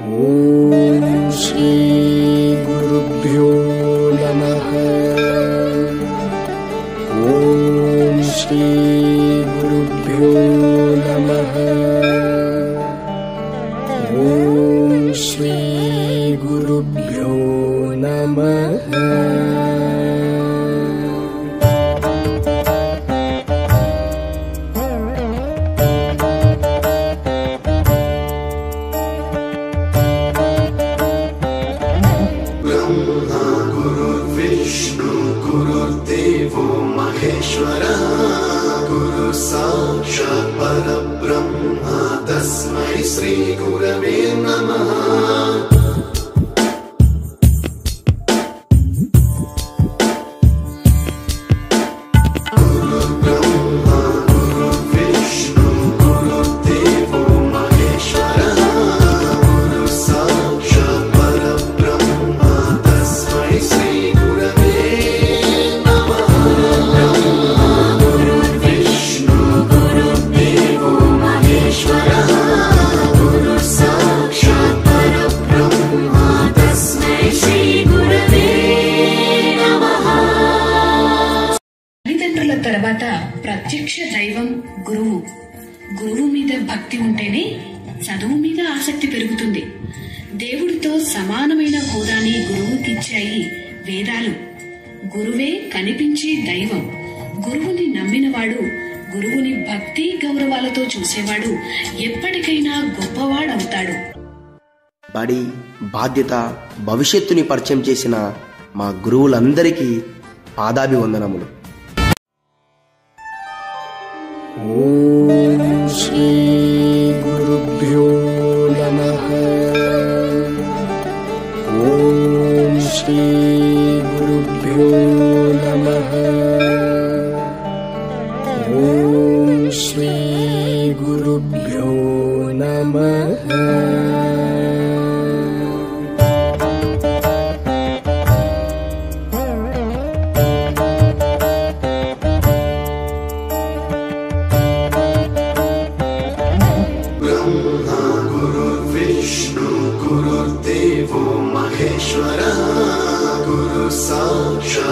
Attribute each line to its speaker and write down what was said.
Speaker 1: ॐ श्रीगुरुभ्यो नमः। ॐ श्रीगुरुभ्यो नमः। ॐ श्रीगुरुभ्यो नमः
Speaker 2: महेश्वरः गुरु साक्षात् परब्रह्म तस्मै श्रीगुरवे नमः
Speaker 3: తల్లిదండ్రుల తర్వాత ప్రత్యక్ష దైవం గురువు. గురువు మీద భక్తి ఉంటేనే చదువు మీద ఆసక్తి పెరుగుతుంది. దేవుడితో సమానమైన హోదాని గురువుకిచ్చాయి వేదాలు. గురువే కనిపించే దైవం. గురువుని నమ్మినవాడు గురువుని భక్తి గౌరవాలతో చూసేవాడు ఎప్పటికైనా గొప్పవాడవుతాడు.
Speaker 4: బడి బాధ్యత భవిష్యత్తుని పరిచయం చేసిన మా గురువులందరికీ పాదాభివందనములు.
Speaker 1: ఓం శ్రీ గురుభ్యో गुरुभ्यो नमः। ब्रह्म
Speaker 2: गुरुविष्णु गुरुदेवो महेश्वर गुरु साक्षा